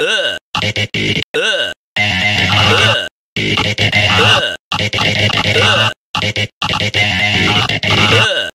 Uh, uh,